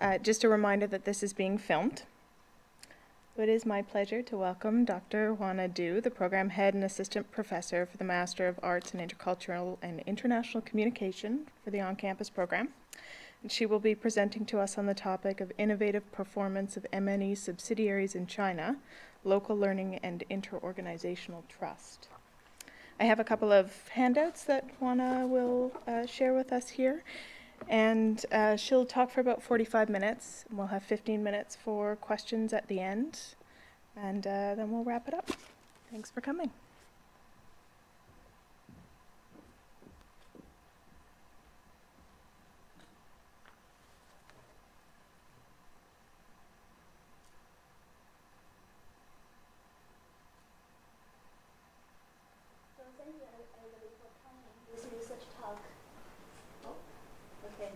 Uh, just a reminder that this is being filmed. It is my pleasure to welcome Dr. Juana Du, the program head and assistant professor for the Master of Arts in Intercultural and International Communication for the on-campus program. And she will be presenting to us on the topic of innovative performance of MNE subsidiaries in China, local learning and interorganizational trust. I have a couple of handouts that Juana will uh, share with us here. And uh, she'll talk for about 45 minutes. and We'll have 15 minutes for questions at the end. And uh, then we'll wrap it up. Thanks for coming. So thank you everybody for coming this research talk. Oh, okay.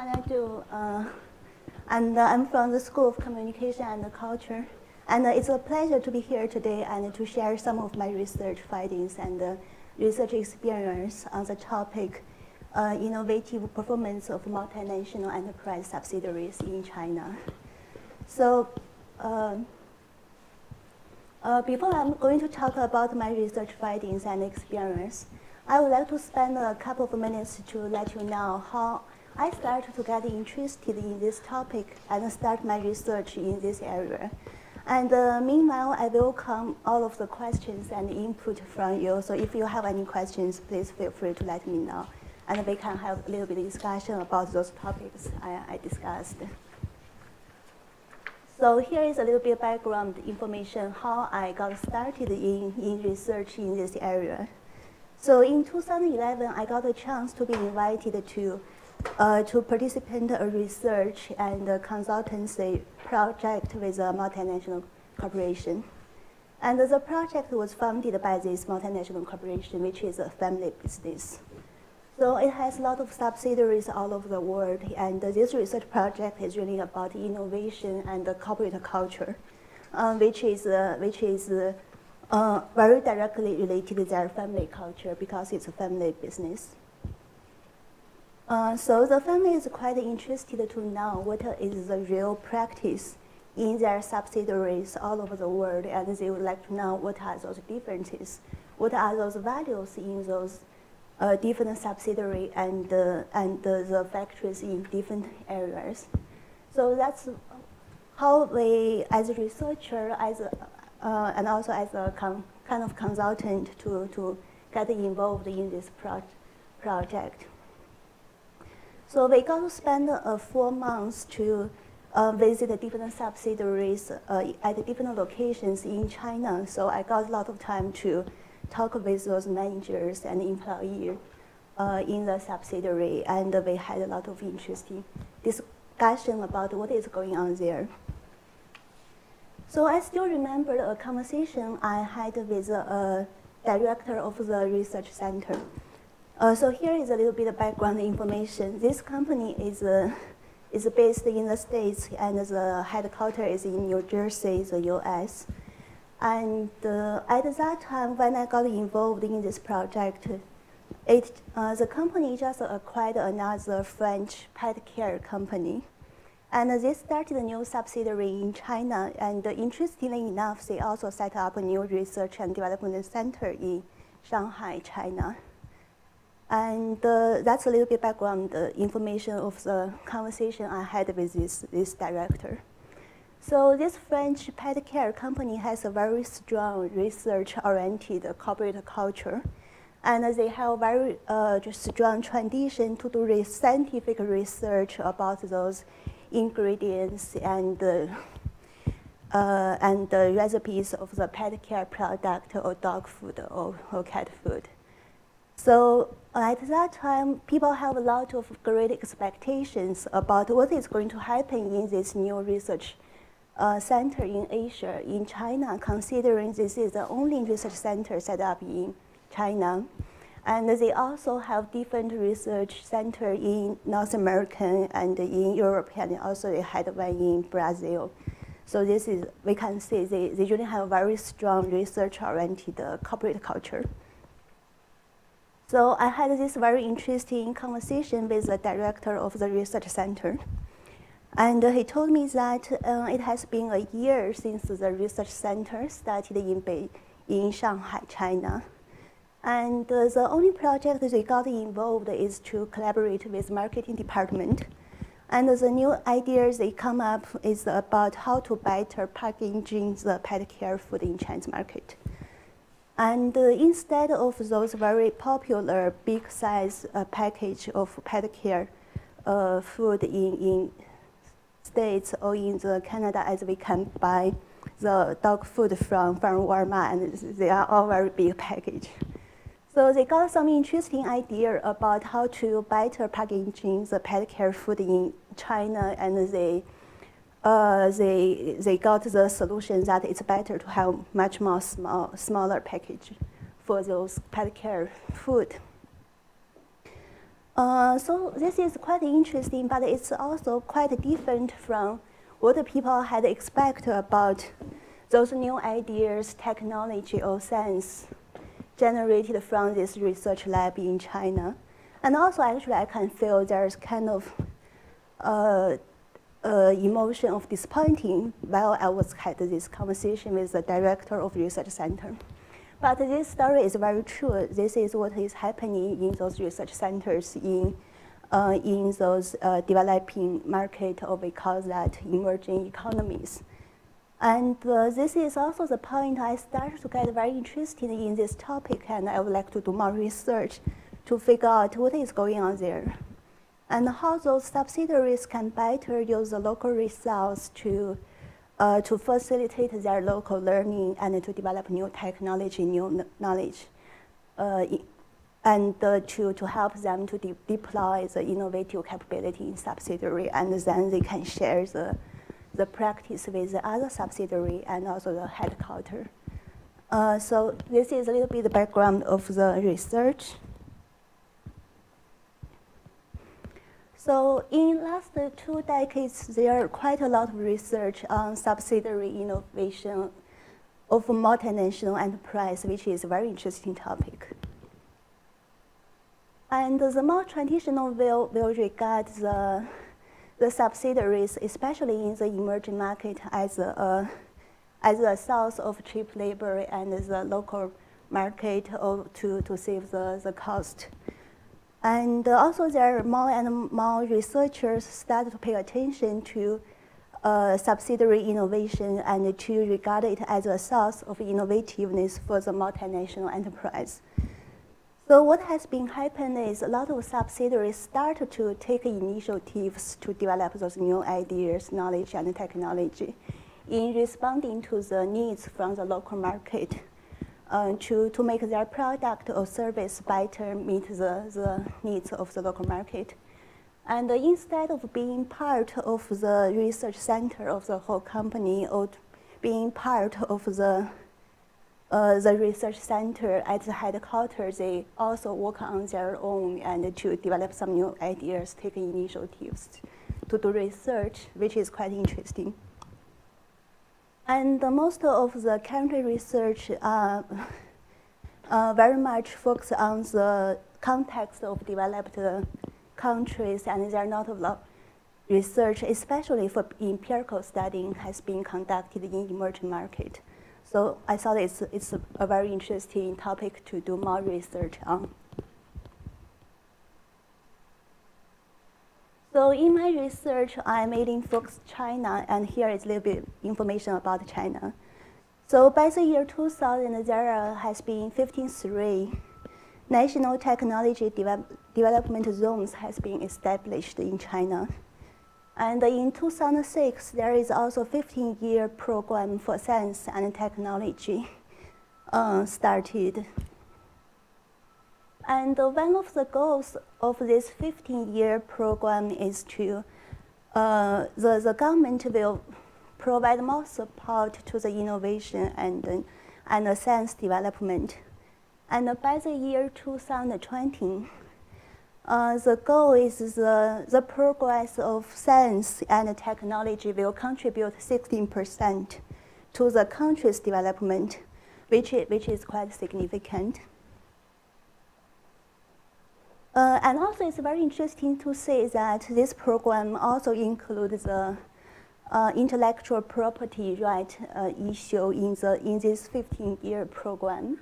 Juana uh, and uh, I'm from the School of Communication and Culture. And uh, it's a pleasure to be here today and to share some of my research findings and research experience on the topic uh, innovative performance of multinational enterprise subsidiaries in China. So. um, uh, before I'm going to talk about my research findings and experience, I would like to spend a couple of minutes to let you know how I started to get interested in this topic and start my research in this area. And uh, meanwhile, I welcome all of the questions and input from you. So if you have any questions, please feel free to let me know. And we can have a little bit of discussion about those topics I, I discussed. So here is a little bit background information how I got started in, in research in this area. So in 2011, I got a chance to be invited to, uh, to participate in a research and a consultancy project with a multinational corporation. And the project was funded by this multinational corporation, which is a family business. So it has a lot of subsidiaries all over the world, and this research project is really about innovation and the corporate culture, uh, which is, uh, which is uh, very directly related to their family culture because it's a family business. Uh, so the family is quite interested to know what is the real practice in their subsidiaries all over the world, and they would like to know what are those differences, what are those values in those uh, different subsidiary and, uh, and the factories in different areas. So that's how we, as a researcher, as a, uh, and also as a kind of consultant to, to get involved in this pro project. So we got to spend uh, four months to uh, visit different subsidiaries at different locations in China. So I got a lot of time to talk with those managers and employees uh, in the subsidiary, and we had a lot of interesting discussion about what is going on there. So I still remember a conversation I had with a director of the research center. Uh, so here is a little bit of background information. This company is, uh, is based in the States, and the headquarters is in New Jersey, the US. And uh, at that time, when I got involved in this project, it, uh, the company just acquired another French pet care company. And they started a new subsidiary in China. And interestingly enough, they also set up a new research and development center in Shanghai, China. And uh, that's a little bit background uh, information of the conversation I had with this, this director. So this French pet care company has a very strong research-oriented corporate culture. And they have very uh, strong tradition to do scientific research about those ingredients and uh, uh, and the recipes of the pet care product or dog food or, or cat food. So at that time, people have a lot of great expectations about what is going to happen in this new research uh, center in Asia, in China, considering this is the only research center set up in China. And they also have different research center in North America and in Europe, and also they had one in Brazil. So this is, we can see they, they really have very strong research-oriented uh, corporate culture. So I had this very interesting conversation with the director of the research center. And he told me that uh, it has been a year since the research center started in, Bei in Shanghai, China. And uh, the only project they got involved is to collaborate with marketing department. And the new ideas they come up is about how to better packaging the pet care food in Chinese market. And uh, instead of those very popular big size uh, package of pet care uh, food in, in States or in the Canada as we can buy the dog food from, from Walmart and they are all very big package. So they got some interesting idea about how to better packaging the pet care food in China, and they uh, they they got the solution that it's better to have much more small smaller package for those pet care food. Uh, so this is quite interesting, but it's also quite different from what people had expected about those new ideas, technology, or science generated from this research lab in China. And also, actually, I can feel there's kind of uh, uh, emotion of disappointing while I was had this conversation with the director of research center. But this story is very true. This is what is happening in those research centers in, uh, in those uh, developing market, or we call that emerging economies. And uh, this is also the point I started to get very interested in this topic, and I would like to do more research to figure out what is going on there, and how those subsidiaries can better use the local results to, uh, to facilitate their local learning and to develop new technology, new knowledge, uh, and uh, to, to help them to de deploy the innovative capability in subsidiary, and then they can share the the practice with the other subsidiary and also the headquarters. Uh, so this is a little bit the background of the research. So in last two decades, there are quite a lot of research on subsidiary innovation of multinational enterprise, which is a very interesting topic. And the more traditional view will regard the the subsidiaries, especially in the emerging market, as a, as a source of cheap labor and the local market to, to save the, the cost. And also there are more and more researchers start to pay attention to uh, subsidiary innovation and to regard it as a source of innovativeness for the multinational enterprise. So what has been happening is a lot of subsidiaries start to take initiatives to develop those new ideas, knowledge, and technology in responding to the needs from the local market uh, to, to make their product or service better meet the, the needs of the local market. And instead of being part of the research center of the whole company or being part of the uh, the research center at the headquarters, they also work on their own and to develop some new ideas, take initiatives to do research, which is quite interesting. And most of the country research uh, uh, very much focus on the context of developed countries, and there are not a lot research, especially for empirical studying, has been conducted in emerging market. So I thought it's, it's a, a very interesting topic to do more research on. So in my research, I mainly focus China, and here is a little bit information about China. So by the year 2000, there has been 53 national technology de development zones has been established in China. And in 2006, there is also 15-year program for science and technology uh, started. And one of the goals of this 15-year program is to, uh, the, the government will provide more support to the innovation and, and science development. And by the year 2020, uh, the goal is the, the progress of science and technology will contribute 16% to the country's development, which which is quite significant. Uh, and also, it's very interesting to say that this program also includes the uh, intellectual property right uh, issue in the in this 15-year program.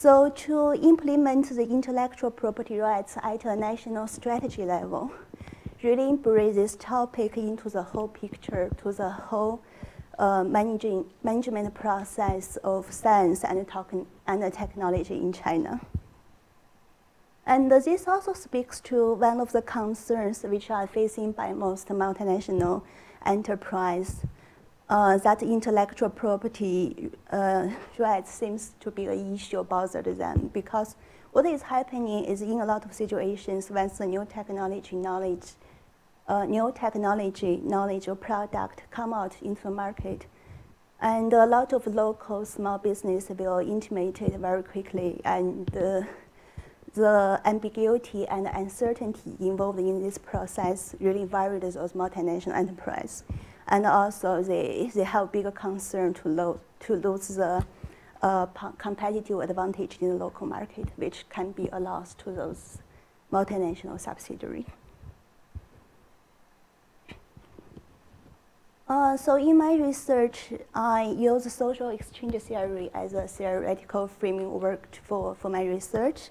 So to implement the intellectual property rights at a national strategy level, really bring this topic into the whole picture, to the whole uh, managing, management process of science and, and technology in China. And this also speaks to one of the concerns which are facing by most multinational enterprise uh, that intellectual property uh, rights seems to be an issue bother them because what is happening is in a lot of situations when the new technology knowledge, uh, new technology knowledge or product come out into the market, and a lot of local small business will intimate it very quickly, and uh, the ambiguity and uncertainty involved in this process really worried those multinational enterprise and also they, they have bigger concern to, lo to lose the uh, competitive advantage in the local market, which can be a loss to those multinational subsidiary. Uh, so in my research, I use social exchange theory as a theoretical framework for, for my research.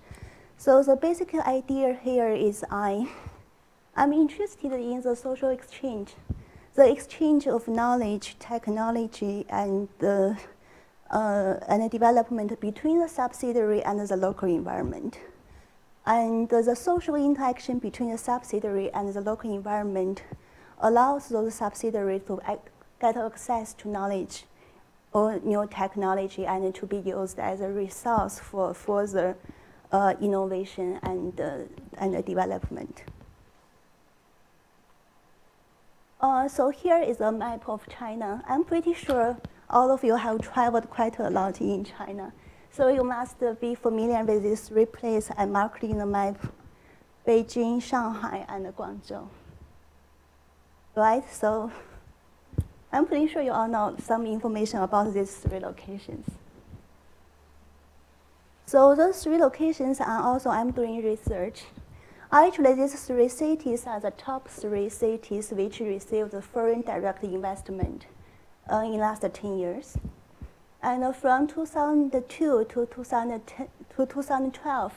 So the basic idea here is I, I'm interested in the social exchange the exchange of knowledge, technology, and the uh, and the development between the subsidiary and the local environment. And the social interaction between the subsidiary and the local environment allows those subsidiaries to get access to knowledge or new technology and to be used as a resource for further uh, innovation and, uh, and development. Uh, so here is a map of China. I'm pretty sure all of you have traveled quite a lot in China. So you must be familiar with these three places I marked in the map, Beijing, Shanghai, and Guangzhou. Right, so I'm pretty sure you all know some information about these three locations. So those three locations are also I'm doing research. Actually, these three cities are the top three cities which received foreign direct investment uh, in the last 10 years. And from 2002 to, 2010, to 2012,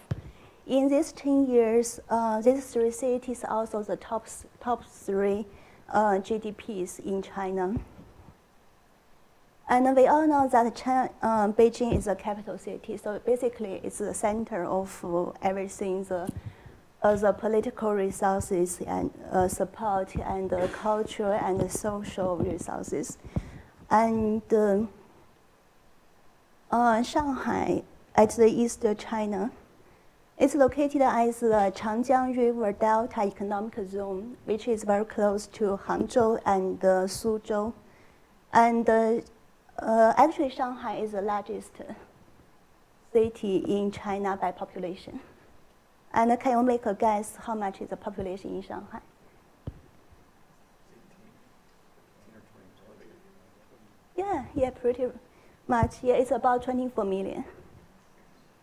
in these 10 years, uh, these three cities are also the top, top three uh, GDPs in China. And we all know that China, uh, Beijing is the capital city, so basically it's the center of everything, the uh, the political resources and uh, support and uh, cultural and social resources. And uh, uh, Shanghai at the east of China, it's located as the Changjiang River Delta Economic Zone, which is very close to Hangzhou and uh, Suzhou. And actually, Shanghai is the largest city in China by population. And can you make a guess how much is the population in Shanghai? Yeah, yeah, pretty much. Yeah, it's about 24 million.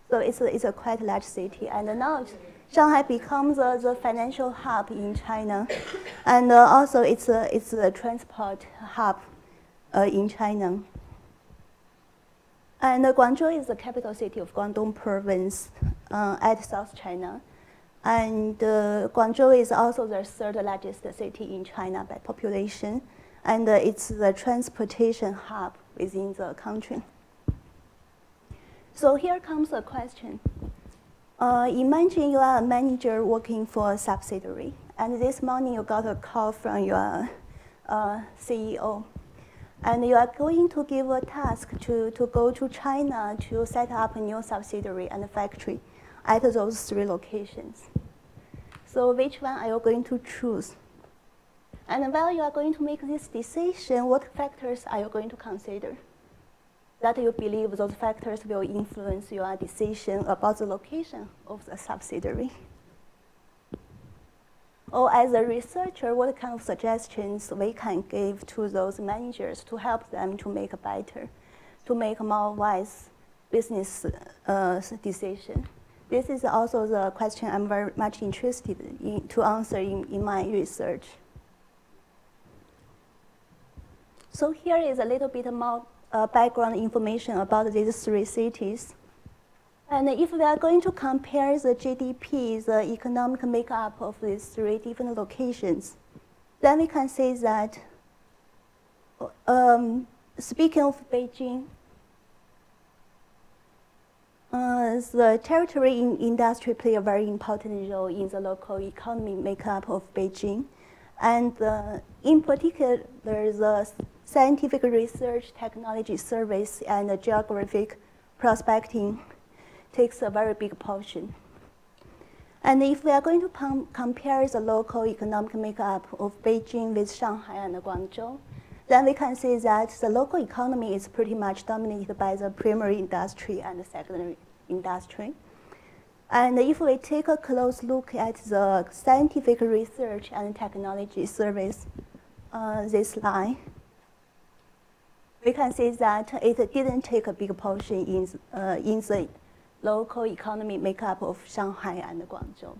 So it's a, it's a quite large city. And now Shanghai becomes uh, the financial hub in China. and uh, also it's a, it's a transport hub uh, in China. And Guangzhou is the capital city of Guangdong province uh, at South China. And uh, Guangzhou is also the third largest city in China by population. And uh, it's the transportation hub within the country. So here comes a question. Uh, imagine you are a manager working for a subsidiary. And this morning you got a call from your uh, CEO and you are going to give a task to, to go to China to set up a new subsidiary and factory at those three locations. So which one are you going to choose? And while you are going to make this decision, what factors are you going to consider? That you believe those factors will influence your decision about the location of the subsidiary. Or as a researcher, what kind of suggestions we can give to those managers to help them to make a better, to make a more wise business uh, decision This is also the question I'm very much interested in to answer in, in my research. So here is a little bit more uh, background information about these three cities. And if we are going to compare the GDP, the economic makeup of these three different locations, then we can say that, um, speaking of Beijing, uh, the tertiary in industry play a very important role in the local economy makeup of Beijing. And uh, in particular, the scientific research, technology service, and geographic prospecting takes a very big portion. And if we are going to compare the local economic makeup of Beijing with Shanghai and Guangzhou, then we can see that the local economy is pretty much dominated by the primary industry and the secondary industry. And if we take a close look at the scientific research and technology service, uh, this line, we can see that it didn't take a big portion in, uh, in the local economy makeup of Shanghai and Guangzhou.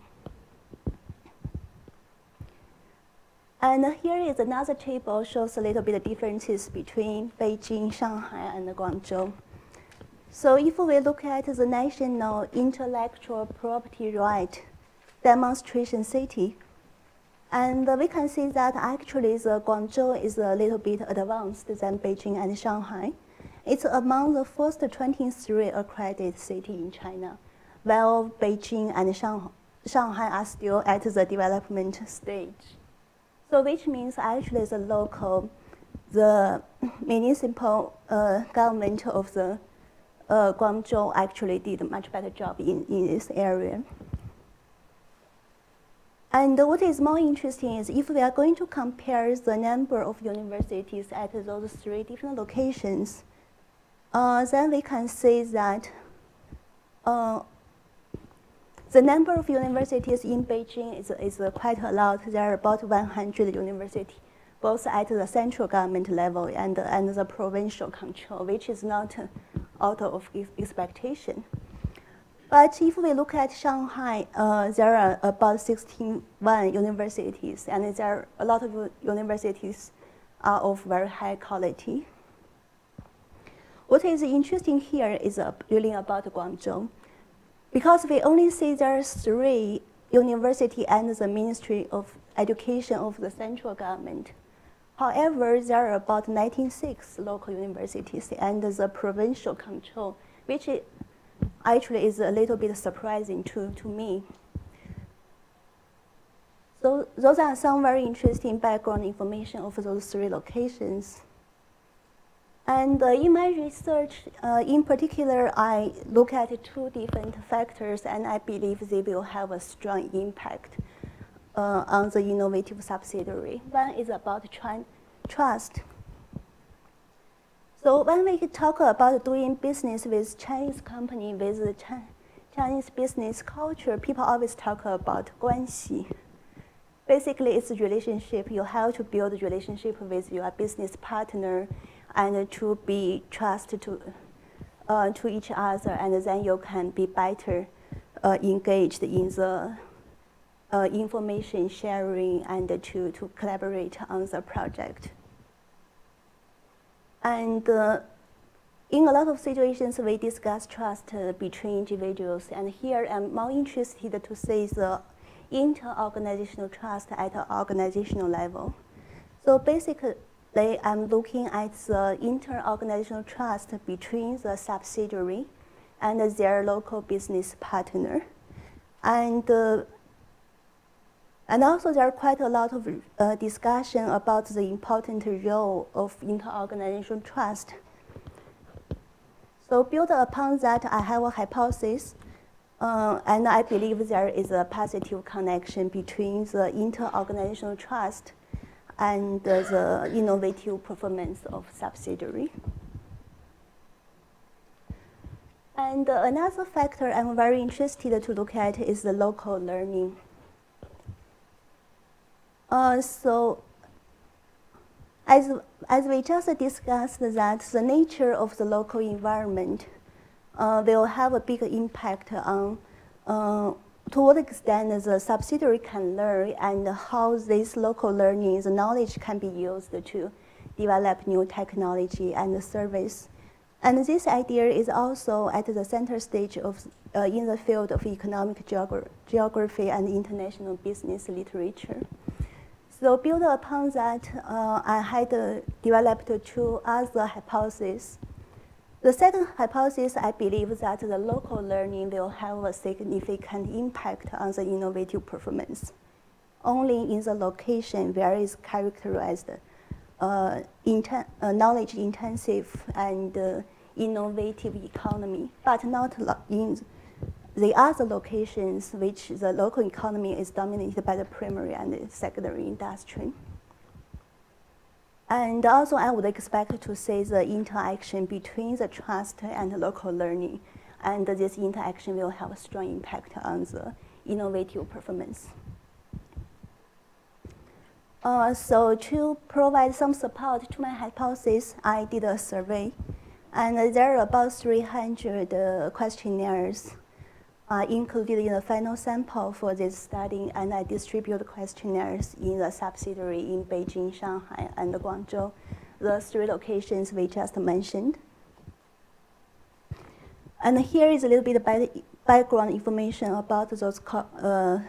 And here is another table shows a little bit of differences between Beijing, Shanghai, and Guangzhou. So if we look at the national intellectual property right demonstration city, and we can see that actually the Guangzhou is a little bit advanced than Beijing and Shanghai. It's among the first 23 accredited cities in China, while Beijing and Shanghai are still at the development stage. So which means actually the local, the municipal uh, government of the uh, Guangzhou actually did a much better job in, in this area. And what is more interesting is if we are going to compare the number of universities at those three different locations, uh, then we can see that uh, the number of universities in Beijing is, is quite a lot. There are about 100 universities, both at the central government level and, and the provincial control, which is not out of expectation. But if we look at Shanghai, uh, there are about 61 universities, and there are a lot of universities are of very high quality. What is interesting here is uh, really about Guangzhou. Because we only see there are three university and the Ministry of Education of the central government. However, there are about 96 local universities and the provincial control, which actually is a little bit surprising to, to me. So those are some very interesting background information of those three locations. And uh, in my research, uh, in particular, I look at two different factors, and I believe they will have a strong impact uh, on the innovative subsidiary. One is about trust. So when we talk about doing business with Chinese company, with the Chinese business culture, people always talk about 关系. Basically, it's a relationship. You have to build a relationship with your business partner and to be trust to, uh, to each other, and then you can be better uh, engaged in the uh, information sharing and to, to collaborate on the project. And uh, in a lot of situations, we discuss trust between individuals, and here I'm more interested to see the inter-organizational trust at an organizational level. So basically, I'm looking at the inter-organizational trust between the subsidiary and their local business partner. And, uh, and also there are quite a lot of uh, discussion about the important role of inter-organizational trust. So built upon that, I have a hypothesis, uh, and I believe there is a positive connection between the inter-organizational trust and the innovative performance of subsidiary. And another factor I'm very interested to look at is the local learning. Uh, so as, as we just discussed that the nature of the local environment uh, will have a big impact on uh, to what extent the subsidiary can learn and how this local learning, knowledge can be used to develop new technology and service. And this idea is also at the center stage of, uh, in the field of economic geogra geography and international business literature. So built upon that, uh, I had uh, developed two other hypotheses. The second hypothesis, I believe that the local learning will have a significant impact on the innovative performance, only in the location where it's characterized uh, inten uh, knowledge intensive and uh, innovative economy, but not in the other locations which the local economy is dominated by the primary and secondary industry. And also I would expect to see the interaction between the trust and local learning. And this interaction will have a strong impact on the innovative performance. Uh, so to provide some support to my hypothesis, I did a survey. And there are about 300 uh, questionnaires uh, included in the final sample for this study, and I distribute questionnaires in the subsidiary in Beijing, Shanghai, and Guangzhou, the three locations we just mentioned. And here is a little bit of background information about those, uh,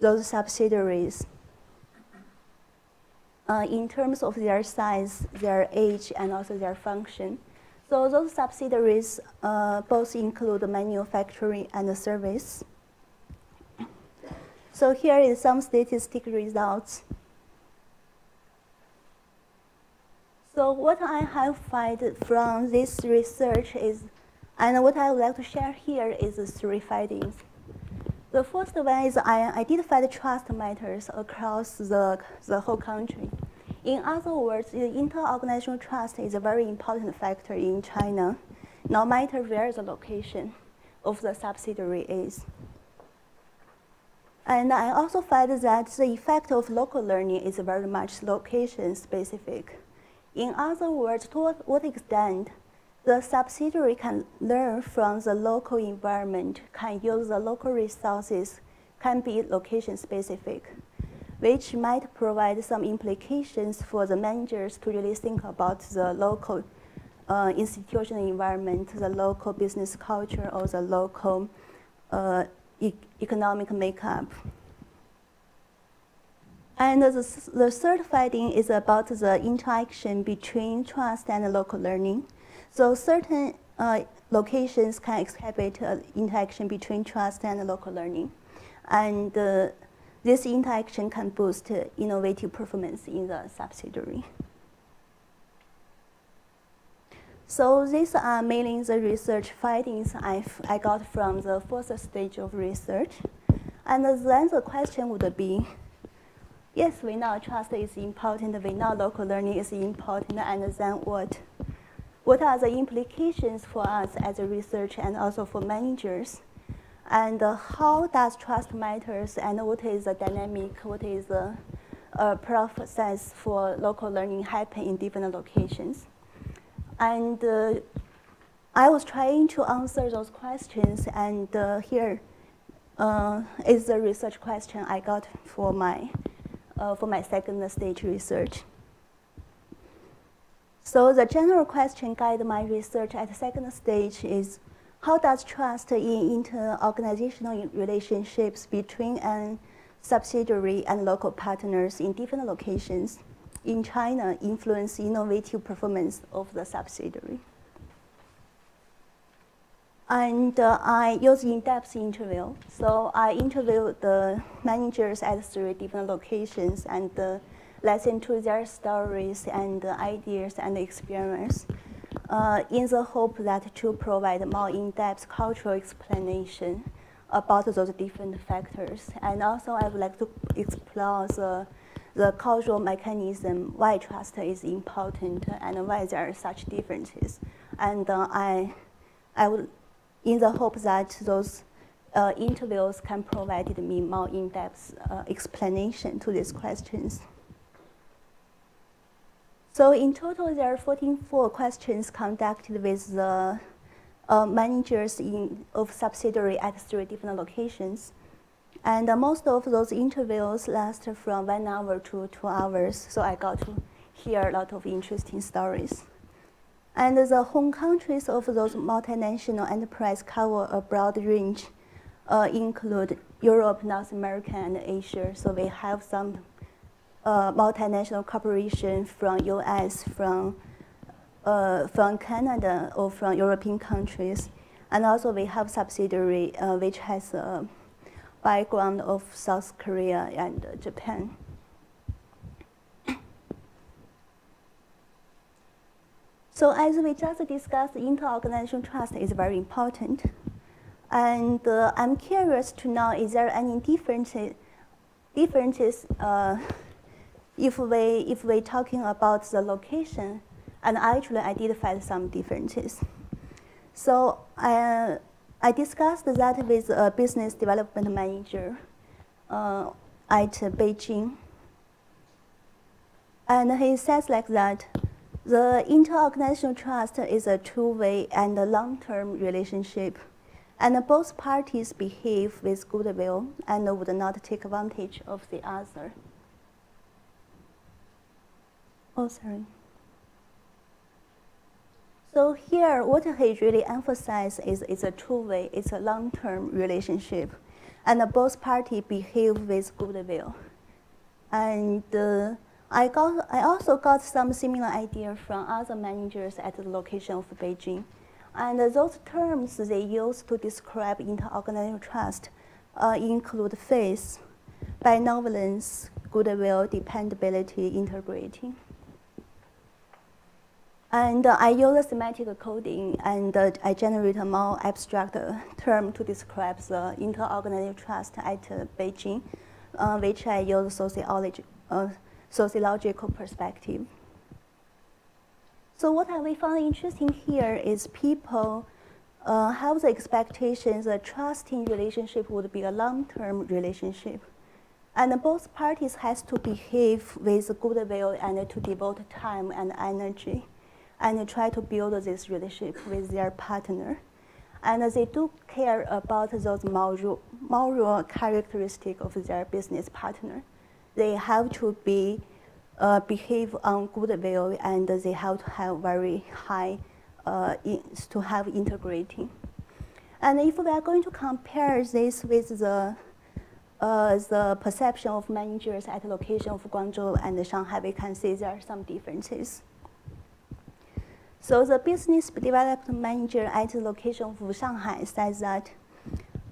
those subsidiaries. Uh, in terms of their size, their age, and also their function. So those subsidiaries uh, both include manufacturing and service. So here is some statistic results. So what I have found from this research is, and what I would like to share here is three findings. The first one is I identified trust matters across the, the whole country. In other words, the inter-organizational trust is a very important factor in China, no matter where the location of the subsidiary is. And I also find that the effect of local learning is very much location specific. In other words, to what, extent the subsidiary can learn from the local environment, can use the local resources, can be location specific which might provide some implications for the managers to really think about the local uh, institutional environment, the local business culture, or the local uh, e economic makeup. And the, the third finding is about the interaction between trust and local learning. So certain uh, locations can exhibit an interaction between trust and local learning. And uh, this interaction can boost uh, innovative performance in the subsidiary. So these are mainly the research findings I've, I got from the first stage of research. And then the question would be, yes, we know trust is important, we know local learning is important, and then what? What are the implications for us as a researcher and also for managers? And how does trust matters and what is the dynamic, what is the uh, process for local learning happen in different locations. And uh, I was trying to answer those questions and uh, here uh, is the research question I got for my, uh, for my second stage research. So the general question guide my research at second stage is how does trust in inter-organizational relationships between a subsidiary and local partners in different locations in China influence innovative performance of the subsidiary? And uh, I use in-depth interview. So I interviewed the managers at three different locations and uh, listened to their stories and uh, ideas and experience uh, in the hope that to provide more in-depth cultural explanation about those different factors. And also I would like to explore the, the cultural mechanism, why trust is important and why there are such differences. And uh, I, I would, in the hope that those uh, interviews can provide me more in-depth uh, explanation to these questions. So in total, there are 44 questions conducted with the uh, managers in, of subsidiary at three different locations. And uh, most of those interviews last from one hour to two hours, so I got to hear a lot of interesting stories. And the home countries of those multinational enterprises cover a broad range, uh, include Europe, North America, and Asia. So we have some uh, multinational corporation from US, from, uh, from Canada, or from European countries. And also we have subsidiary uh, which has a background of South Korea and Japan. So as we just discussed, inter-organizational trust is very important. And uh, I'm curious to know, is there any differences, differences uh, if, we, if we're talking about the location? And actually, I did find some differences. So I, I discussed that with a business development manager uh, at Beijing. And he says like that, the inter-organizational trust is a two-way and long-term relationship, and both parties behave with goodwill and would not take advantage of the other. Oh, sorry. So here, what he really emphasizes is it's a two-way, it's a long-term relationship, and both parties behave with goodwill. And uh, I, got, I also got some similar idea from other managers at the location of Beijing. And those terms they use to describe inter-organizational trust uh, include faith, benevolence, goodwill, dependability, integrity. And uh, I use semantic coding and uh, I generate a more abstract uh, term to describe the inter-organizational trust at Beijing, uh, which I use sociology, uh, sociological perspective. So what we found interesting here is people uh, have the expectations that trusting relationship would be a long-term relationship. And both parties has to behave with goodwill and to devote time and energy and try to build this relationship with their partner. And they do care about those moral, moral characteristics of their business partner they have to be uh, behave on goodwill and they have to have very high uh, to have integrity. And if we are going to compare this with the uh, the perception of managers at the location of Guangzhou and Shanghai, we can see there are some differences. So the business development manager at the location of Shanghai says that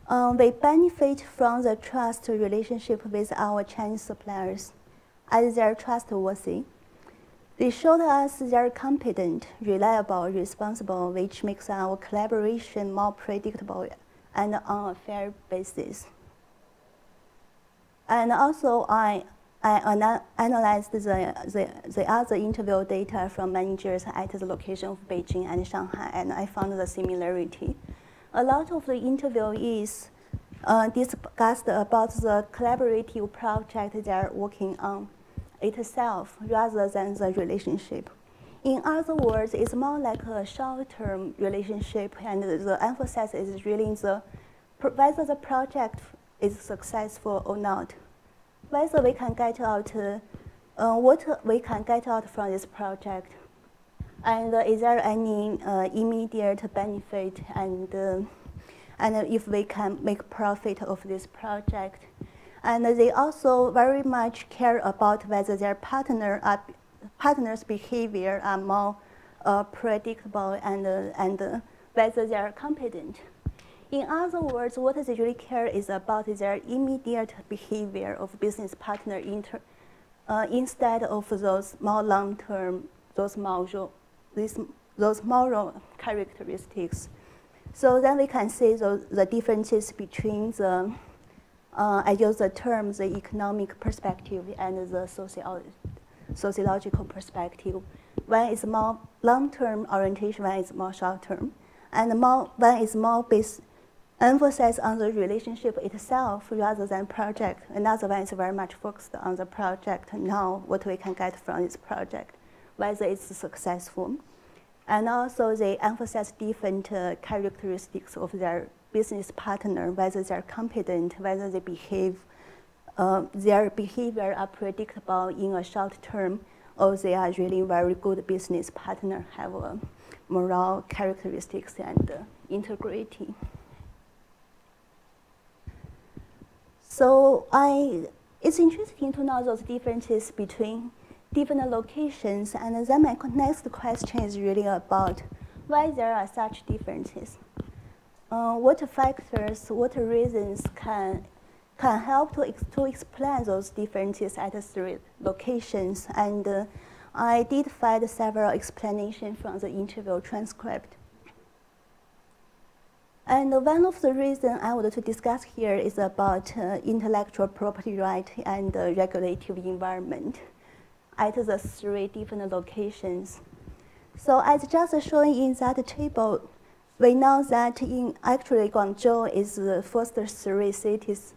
um, we benefit from the trust relationship with our Chinese suppliers as they're trustworthy. They showed us they're competent, reliable, responsible, which makes our collaboration more predictable and on a fair basis. And also, I, I analyzed the, the, the other interview data from managers at the location of Beijing and Shanghai, and I found the similarity a lot of the interviewees uh, discussed about the collaborative project they're working on itself rather than the relationship. In other words, it's more like a short-term relationship, and the emphasis is really the whether the project is successful or not, whether we can get out uh, what we can get out from this project and uh, is there any uh, immediate benefit and, uh, and if we can make profit of this project? And they also very much care about whether their partner are, partner's behavior are more predictable and, and whether they are competent. In other words, what they really care is about their immediate behavior of business partner inter, uh, instead of those more long-term, those more these, those moral characteristics. So then we can see the, the differences between the, uh, I use the term, the economic perspective and the sociological perspective. One is more long-term orientation, one is more short-term. And more, one is more based, emphasis on the relationship itself rather than project. Another one is very much focused on the project now, what we can get from this project whether it's successful. And also they emphasize different uh, characteristics of their business partner, whether they're competent, whether they behave, uh, their behavior are predictable in a short term, or they are really very good business partner, have moral characteristics and uh, integrity. So I, it's interesting to know those differences between different locations, and then my next question is really about why there are such differences. Uh, what factors, what reasons can can help to, ex to explain those differences at three locations. And uh, I did find several explanations from the interview transcript. And one of the reasons I want to discuss here is about uh, intellectual property right and uh, regulative environment at the three different locations. So as just shown in that table, we know that in actually Guangzhou is the first three cities,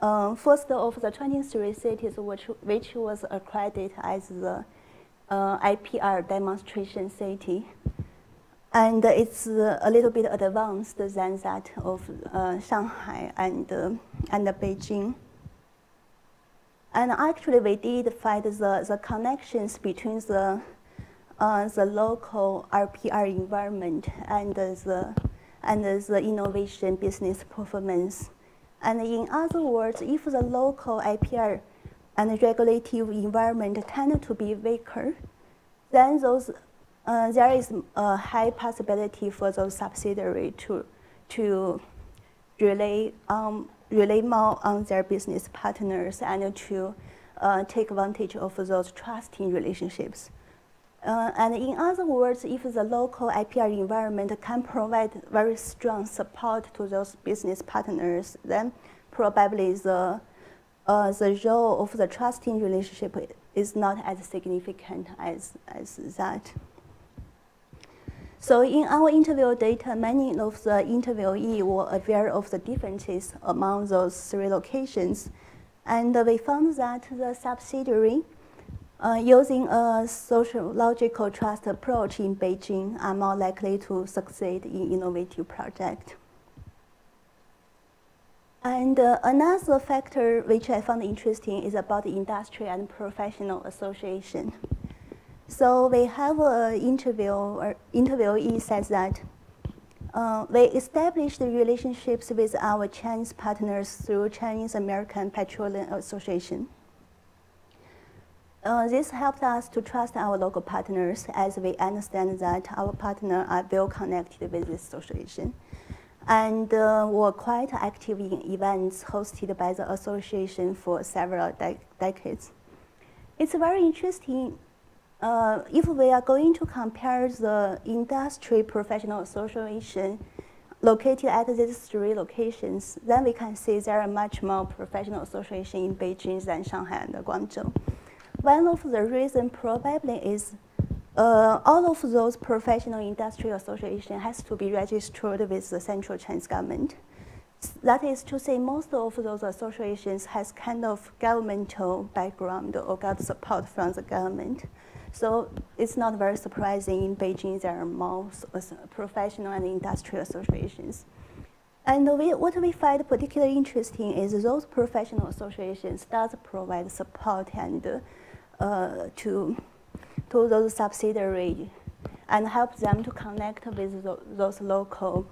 uh, first of the 23 cities which, which was accredited as the uh, IPR demonstration city. And it's uh, a little bit advanced than that of uh, Shanghai and, uh, and Beijing. And actually, we did find the, the connections between the uh, the local IPR environment and the, and the innovation business performance. And in other words, if the local IPR and regulative environment tend to be weaker, then those, uh, there is a high possibility for those subsidiary to, to rely, um, more on their business partners and to uh, take advantage of those trusting relationships. Uh, and in other words, if the local IPR environment can provide very strong support to those business partners, then probably the, uh, the role of the trusting relationship is not as significant as, as that. So in our interview data, many of the interviewees were aware of the differences among those three locations. And we found that the subsidiary uh, using a sociological trust approach in Beijing are more likely to succeed in innovative projects. And uh, another factor which I found interesting is about the industry and professional association. So we have an interview, interviewee says that uh, we established relationships with our Chinese partners through Chinese American Petroleum Association. Uh, this helped us to trust our local partners as we understand that our partners are well connected with this association and uh, were quite active in events hosted by the association for several de decades. It's very interesting uh, if we are going to compare the industry professional association located at these three locations, then we can see there are much more professional associations in Beijing than Shanghai and Guangzhou. One of the reasons probably is uh, all of those professional industry associations has to be registered with the central Chinese government. That is to say, most of those associations has kind of governmental background or got support from the government. So it's not very surprising in Beijing there are more professional and industrial associations. And we, what we find particularly interesting is those professional associations does provide support and uh, to, to those subsidiaries and help them to connect with those local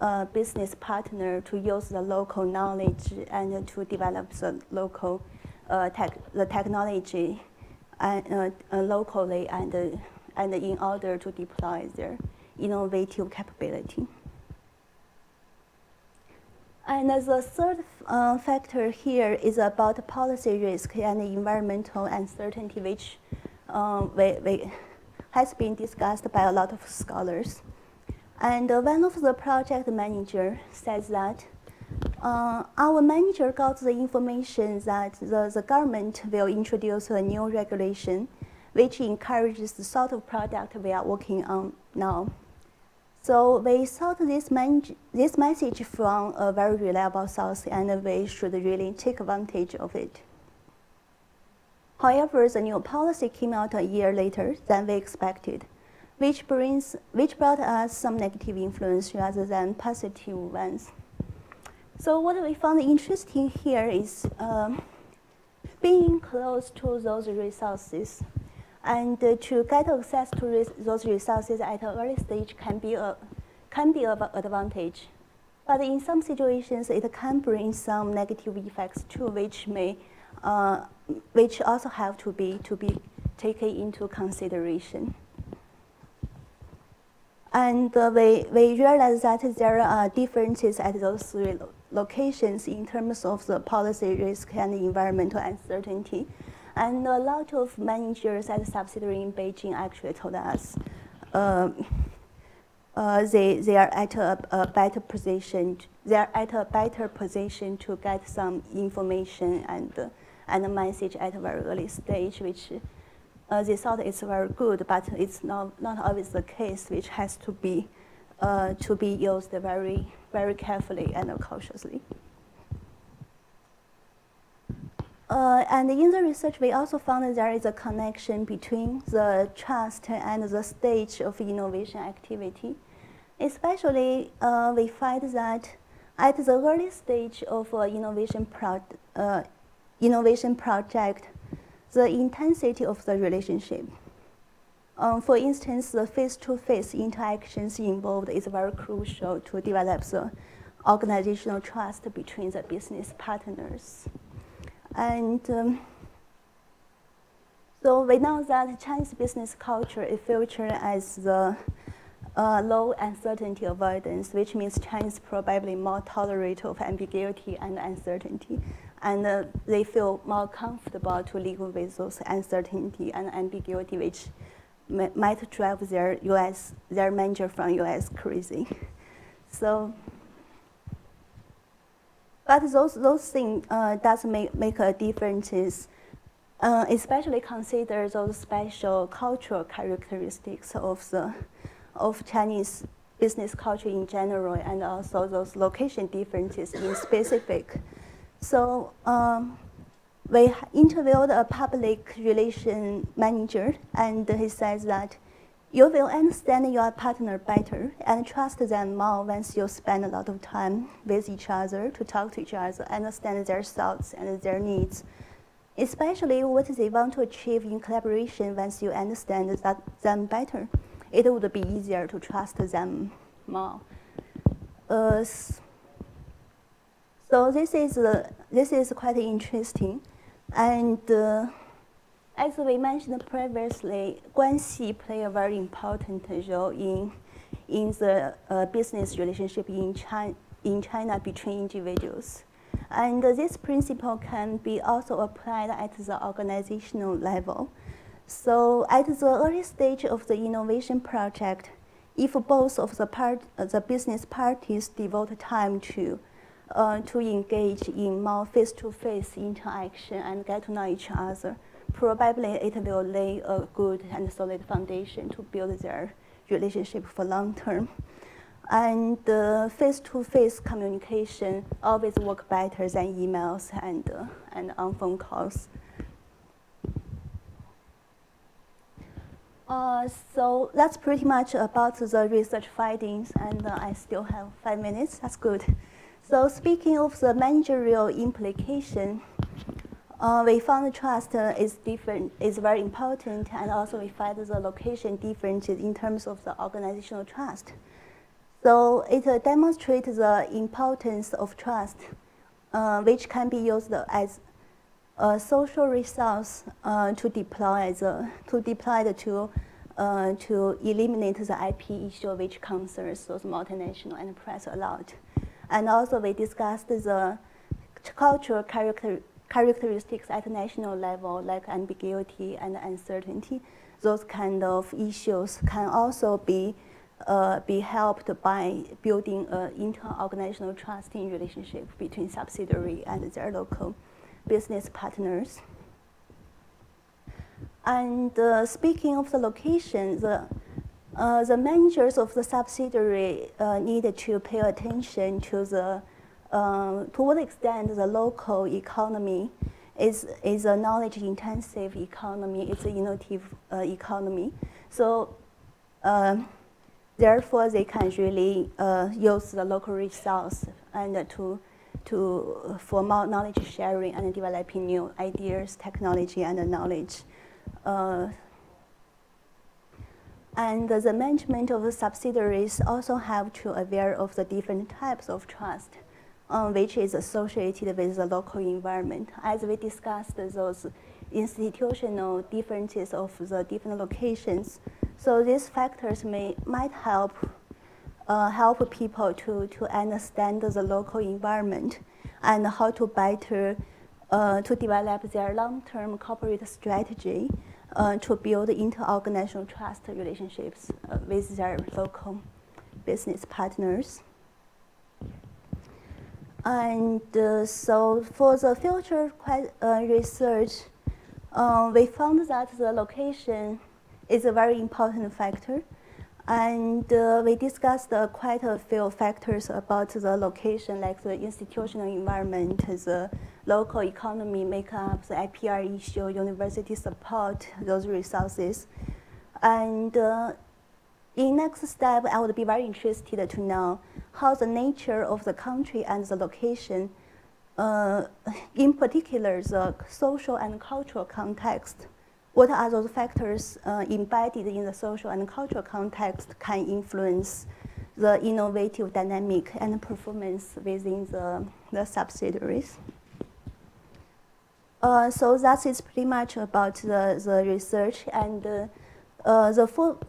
uh, business partner to use the local knowledge and to develop the local uh, tech, the technology uh, uh, locally and, and in order to deploy their innovative capability. And the third uh, factor here is about policy risk and environmental uncertainty, which uh, we, we has been discussed by a lot of scholars. And uh, one of the project manager says that uh, our manager got the information that the, the government will introduce a new regulation which encourages the sort of product we are working on now. So we thought this, this message from a very reliable source and we should really take advantage of it. However, the new policy came out a year later than we expected. which brings which brought us some negative influence rather than positive ones. So what we found interesting here is um, being close to those resources and uh, to get access to res those resources at an early stage can be a can be an advantage. But in some situations, it can bring some negative effects too, which may, uh, which also have to be to be taken into consideration. And uh, we, we realize that there are differences at those three locations in terms of the policy risk and environmental uncertainty. And a lot of managers at subsidiary in Beijing actually told us uh, uh, they, they are at a, a, better position, they are at a better position to get some information and, uh, and a message at a very early stage, which uh, they thought it's very good, but it's not, not always the case, which has to be, uh, to be used very, very carefully and cautiously. Uh, and in the research, we also found that there is a connection between the trust and the stage of innovation activity. Especially, uh, we find that at the early stage of uh, innovation, pro uh, innovation project, the intensity of the relationship. Um, for instance, the face-to-face -face interactions involved is very crucial to develop the organizational trust between the business partners. And um, so we know that Chinese business culture is featured as the uh, low uncertainty avoidance, which means Chinese probably more tolerant of ambiguity and uncertainty. And uh, they feel more comfortable to live with those uncertainty and ambiguity, which might drive their US, their manager from US crazy. So but those, those things uh, does make, make a difference, uh, especially consider those special cultural characteristics of, the, of Chinese business culture in general and also those location differences in specific. So um, we interviewed a public relation manager and he says that you will understand your partner better and trust them more once you spend a lot of time with each other to talk to each other, understand their thoughts and their needs, especially what they want to achieve in collaboration once you understand that, them better. It would be easier to trust them more. Uh, so this is, uh, this is quite interesting. And uh, as we mentioned previously, Guanxi play a very important role in, in the uh, business relationship in China, in China between individuals. And this principle can be also applied at the organizational level. So at the early stage of the innovation project, if both of the, part, uh, the business parties devote time to, uh, to engage in more face-to-face -face interaction and get to know each other, probably it will lay a good and solid foundation to build their relationship for long term. And uh, face-to-face communication always work better than emails and, uh, and on phone calls. Uh, so that's pretty much about the research findings, and uh, I still have five minutes. That's good. So speaking of the managerial implication, uh, we found trust uh, is different, is very important, and also we find the location differences in terms of the organizational trust. So it uh, demonstrates the importance of trust, uh, which can be used as a social resource uh, to deploy the to deploy the tool uh, to eliminate the IP issue which concerns those multinational enterprises a lot. And also we discussed the cultural character characteristics at national level, like ambiguity and uncertainty, those kind of issues can also be uh, be helped by building an inter-organizational trusting relationship between subsidiary and their local business partners. And uh, speaking of the location, the, uh, the managers of the subsidiary uh, needed to pay attention to the uh, to what extent the local economy is, is a knowledge-intensive economy, it's an innovative uh, economy. So Um, therefore, they can really uh, use the local resource and to to for more knowledge sharing and developing new ideas, technology, and knowledge. And the management of subsidiaries also have to aware of the different types of trust, um, which is associated with the local environment. As we discussed those institutional differences of the different locations, so these factors may might help uh, help people to, to understand the local environment and how to better uh, to develop their long-term corporate strategy uh, to build interorganizational trust relationships uh, with their local business partners. And uh, so for the future uh, research, uh, we found that the location is a very important factor. And uh, we discussed uh, quite a few factors about the location, like the institutional environment, the local economy makeup, the IPR issue, university support, those resources. And uh, in next step, I would be very interested to know how the nature of the country and the location, uh, in particular, the social and cultural context, what are those factors uh, embedded in the social and cultural context can influence the innovative dynamic and performance within the, the subsidiaries. Uh, so that is pretty much about the, the research and uh, uh, the full,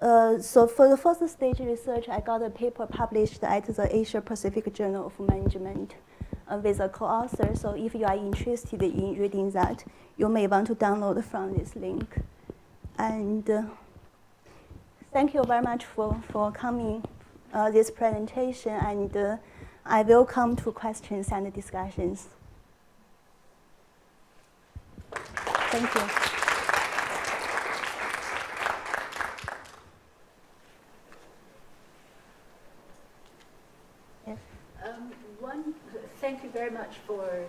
uh, so for the first stage research, I got a paper published at the Asia Pacific Journal of Management with a co-author. So if you are interested in reading that, you may want to download from this link. And thank you very much for, for coming this presentation. And I will come to questions and discussions. Thank you. thank you very much for a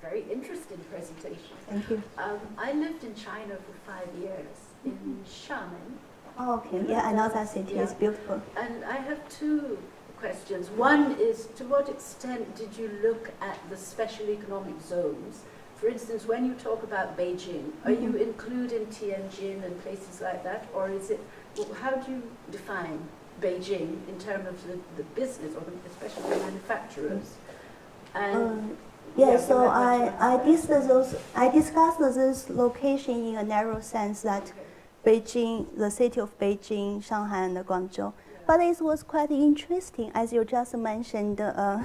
very interesting presentation. Thank you. Um, I lived in China for five years in. Xiamen. Oh, okay. Yeah, I know that city. Yeah. It's beautiful. And I have two questions. One is, to what extent did you look at the special economic zones? For instance, when you talk about Beijing, are mm -hmm. you mm-hmm. including Tianjin and places like that, or is it? How do you define Beijing in terms of the, the business, or especially the manufacturers? Um, yeah, so I, I discussed those I discussed this location in a narrow sense that Beijing, the city of Beijing, Shanghai, and Guangzhou. But it was quite interesting, as you just mentioned. Uh,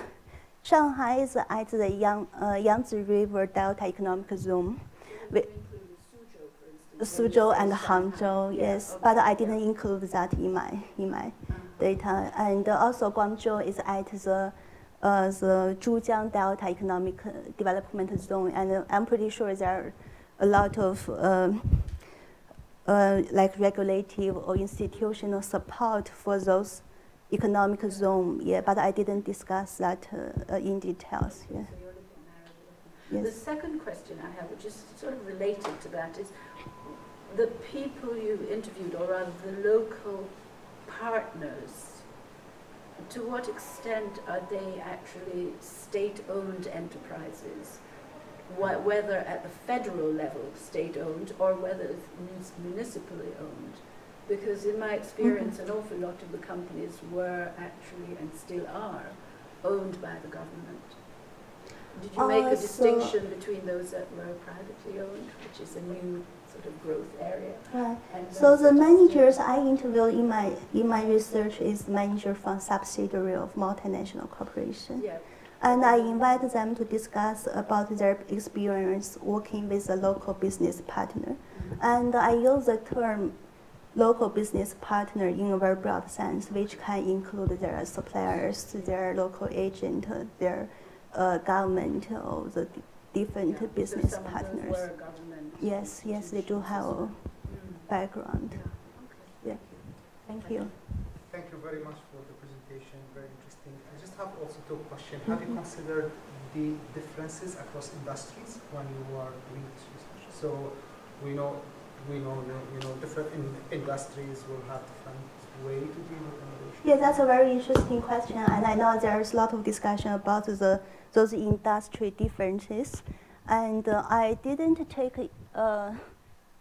Shanghai is at the Yang, uh, Yangtze River Delta Economic Zone. Suzhou and Hangzhou, yes, but I didn't include that in my in my data. And also Guangzhou is at the uh, the Zhujiang Delta Economic Development Zone, and I'm pretty sure there are a lot of uh, uh, like regulative or institutional support for those economic zone. Yeah, but I didn't discuss that uh, in details. Yeah. Yes. The second question I have, which is sort of related to that, is the people you interviewed, or rather the local partners to what extent are they actually state-owned enterprises, wh whether at the federal level state-owned or whether it's municipally owned? Because in my experience, mm -hmm. an awful lot of the companies were actually and still are owned by the government. Did you make a uh, distinction so between those that were privately owned, which is a new sort of growth area. Right. So the managers I interviewed in my in my research is manager from subsidiary of multinational corporation. Yeah. And I invite them to discuss about their experience working with a local business partner. Mm -hmm. And I use the term local business partner in a very broad sense, which can include their suppliers, their local agent, their uh, government, or the different yeah, business partners. Yes, yes, they do have a background. Yeah. Thank you. Thank you very much for the presentation. Very interesting. I just have also two questions. Have you mm-hmm. considered the differences across industries when you are doing this research? So we know we know you know different in industries will have different way to deal with innovation? Yeah, that's a very interesting question, and I know there's a lot of discussion about the those industry differences, and uh, I didn't take uh,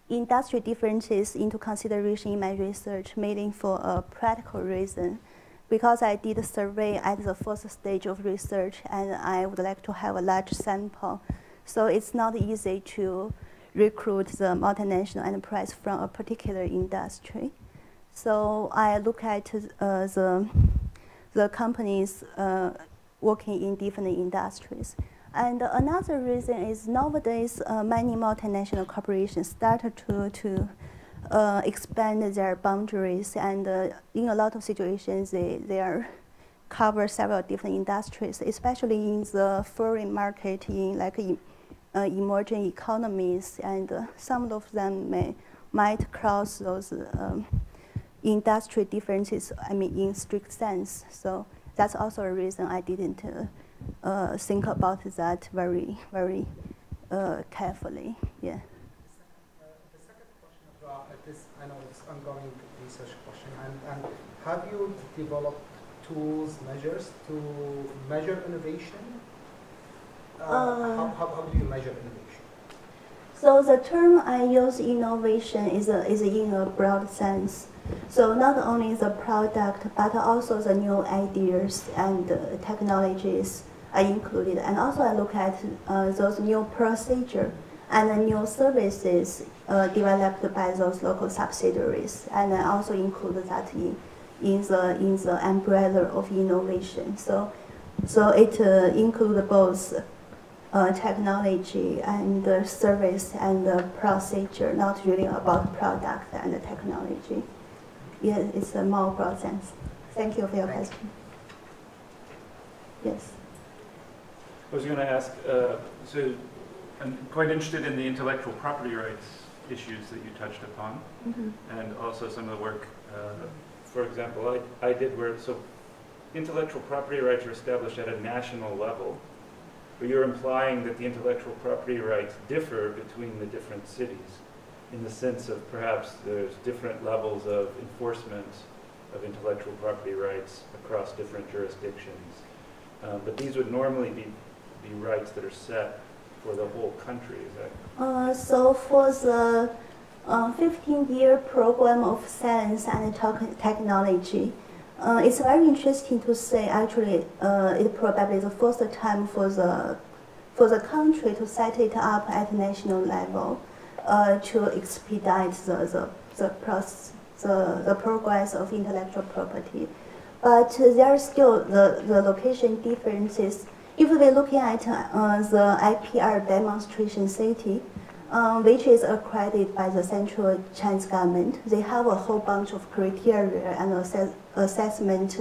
industry differences into consideration in my research, mainly for a practical reason, because I did a survey at the first stage of research, and I would like to have a large sample, so it's not easy to recruit the multinational enterprise from a particular industry. So I look at uh, the, the companies uh, working in different industries. And another reason is nowadays uh, many multinational corporations start to, to uh, expand their boundaries and uh, in a lot of situations they, they are cover several different industries, especially in the foreign market in like uh, emerging economies and uh, some of them may might cross those um, industry differences, I mean, in strict sense. So that's also a reason I didn't uh, uh, think about that very, very uh, carefully. Yeah. Uh, the second question about this, I know it's ongoing research question, and, and have you developed tools, measures to measure innovation? Uh, how, how, how do you measure innovation? So the term I use innovation is, a, is in a broad sense. So not only the product, but also the new ideas and uh, technologies are included. And also I look at uh, those new procedure and the new services uh, developed by those local subsidiaries. And I also include that in, in, the, in the umbrella of innovation. So, so it uh, includes both technology and uh, service and uh, procedure, not really about product and technology yeah, it's a more broad sense. Thank you for your question. Yes. I was going to ask, uh, so I'm quite interested in the intellectual property rights issues that you touched upon, Mm -hmm. and also some of the work, uh, for example, I, I did where, so intellectual property rights are established at a national level, but you're implying that the intellectual property rights differ between the different cities in the sense of perhaps there's different levels of enforcement of intellectual property rights across different jurisdictions. Um, but these would normally be, be rights that are set for the whole country, is that? Uh, so for the 15-year uh, program of science and technology, uh, it's very interesting to say actually uh, it probably the first time for the for the country to set it up at national level uh, to expedite the, the, the, process, the, the progress of intellectual property. But there are still the, the location differences. If we're looking at uh, the IPR demonstration city, um, which is accredited by the central Chinese government, they have a whole bunch of criteria and assess assessment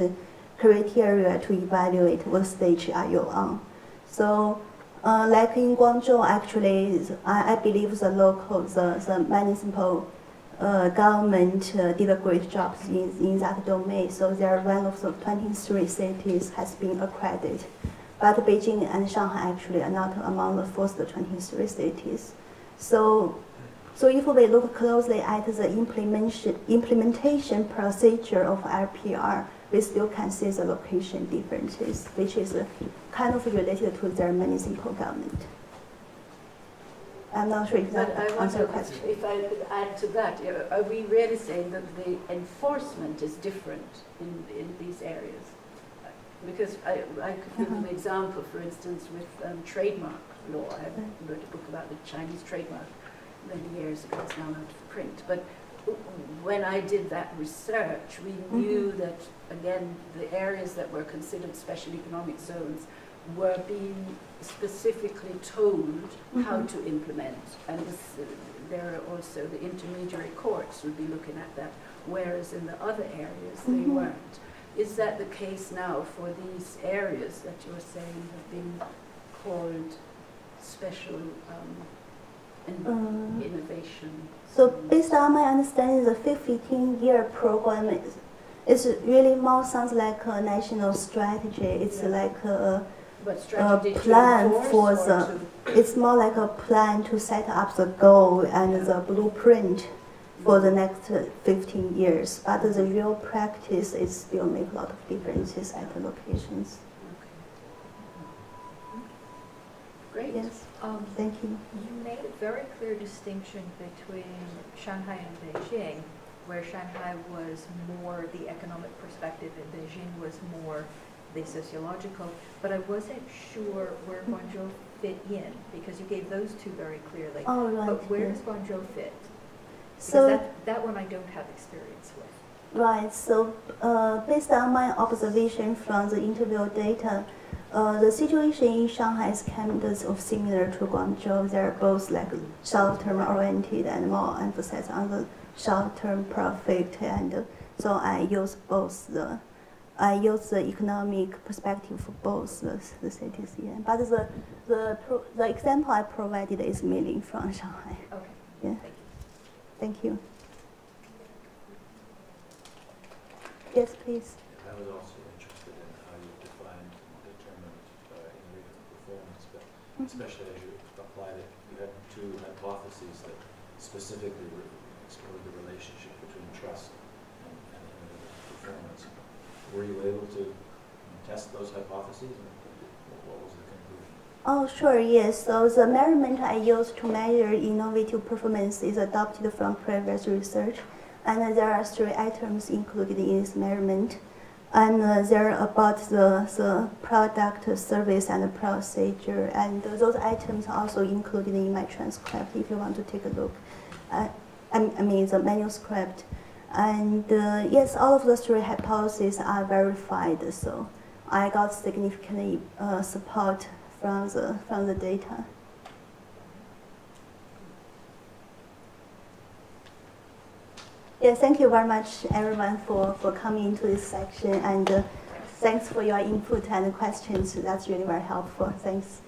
criteria to evaluate what stage are you on. So uh, like in Guangzhou, actually, I, I believe the local, the, the municipal uh, government uh, did a great job in, in that domain. So they're one of the 23 cities has been accredited. But Beijing and Shanghai actually are not among the first 23 cities. So, so if we look closely at the implementation, implementation procedure of IPR, we still can see the location differences, which is kind of related to their municipal government. I'm not sure if that answers your question. If I could add to that, are we really saying that the enforcement is different in, in these areas? Because I, I could give uh -huh. an example, for instance, with um, trademark law. I wrote a book about the Chinese trademark many years ago. It's now out of print. But when I did that research, we knew mm -hmm. that, again, the areas that were considered special economic zones were being specifically told mm -hmm. how to implement. And this, uh, there are also the intermediary courts would be looking at that, whereas in the other areas mm -hmm. they mm-hmm. weren't. Is that the case now for these areas that you're saying have been called special um, um, innovation? So based on my understanding, the 15-year program is, is really more sounds like a national strategy. It's yeah. like a, to plan for the- It's more like a plan to set up the goal and the blueprint for the next uh, 15 years. But the real practice is still make a lot of differences at the locations. Great. Yes, Um, thank you. You made a very clear distinction between Shanghai and Beijing, where Shanghai was more the economic perspective and Beijing was more the sociological, but I wasn't sure where Guangzhou fit in, because you gave those two very clearly. All right. But where yes. does Guangzhou fit? Because So, that, that one I don't have experience with. right, so uh, based on my observation from the interview data, uh, the situation in Shanghai is kind of similar to Guangzhou. They're both like short-term oriented and more emphasis on the short-term profit. And uh, so I use both the, I use the economic perspective for both the, the cities. Yeah. But the, the, pro, the example I provided is mainly from Shanghai. Okay, Yeah. thank you. Thank you. Yes, please. I was also interested in how you defined and determined uh, innovative performance, but especially as you applied it, you had two hypotheses that specifically explored the relationship between trust and, and performance. Were you able to test those hypotheses, what was the conclusion? Oh, sure, yes. So the measurement I used to measure innovative performance is adopted from previous research. And there are three items included in this measurement. And uh, they're about the, the product, service, and the procedure. And those items are also included in my transcript if you want to take a look. Uh, I, I mean, the manuscript. And uh, yes, all of the three hypotheses are verified. So I got significant uh, support from the, from the data. Yeah, thank you very much, everyone, for, for coming into this section, and uh, thanks for your input and questions. That's really very helpful. Thanks.